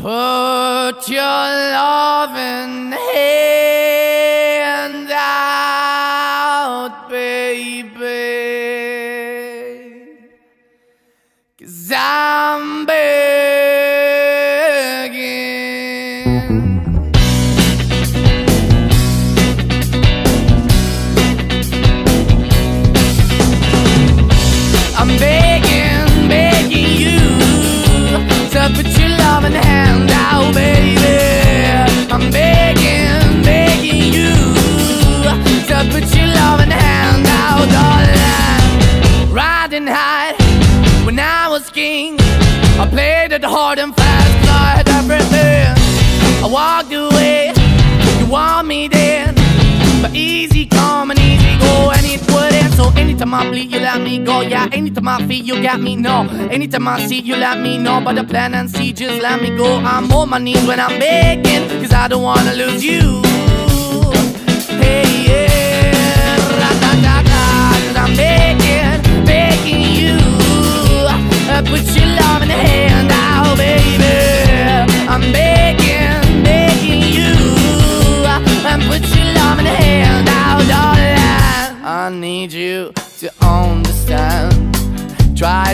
Put your loving hand out, baby. Cause I'm begging. King, I played it hard and fast, 'cause I had everything. I walked away, you want me then, but easy come and easy go, and it wouldn't. So anytime I bleed, you let me go. Yeah, anytime I feel, you got me. No, anytime I see, you let me know. But the plan and see, just let me go. I'm on my knees when I'm begging, cause I don't wanna lose you.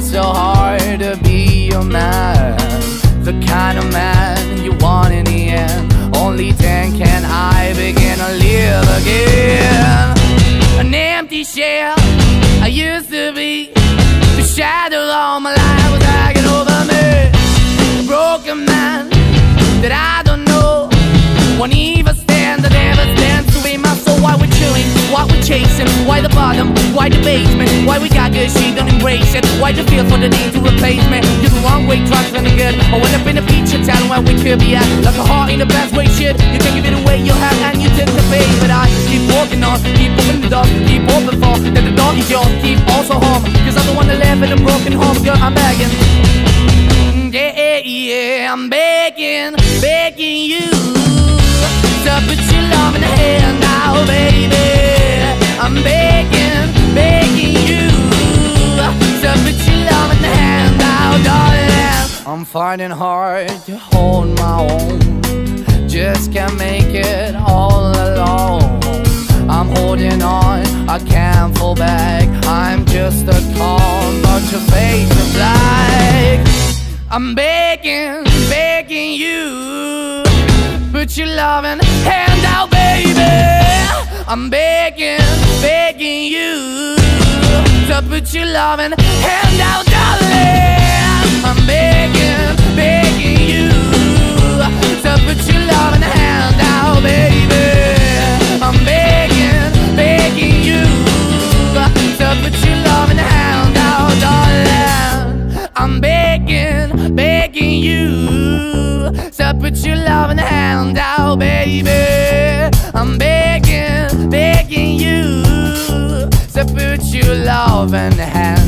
Try so hard to be your man, the kind of man you want in the end. Only then can I begin to live again. An empty shell I used to why the basement, why we got good shit, don't embrace it. Why the feel for the need to replace me? You're the wrong way, trying to good. I went up in a feature town where we could be at. Like a heart in the best way, shit. You can give it away, you have, and you take the bait. But I keep walking on, keep opening the door, keep open for that the door is yours, keep also home. Cause the one that live in a broken home, girl, I'm begging. Yeah, yeah, I'm begging, begging you to put your love in I'm finding hard to hold my own, just can't make it all alone. I'm holding on, I can't fall back. I'm just a call, but your face is black. I'm begging, begging you. Put your loving hand out, baby. I'm begging, begging you to put your loving hand out, darling. I'm begging, begging you to put your loving hand out, baby. I'm begging, begging you to put your loving hand out, darling. I'm begging, begging you to put your loving hand out, baby. I'm begging, begging you to put your loving hand.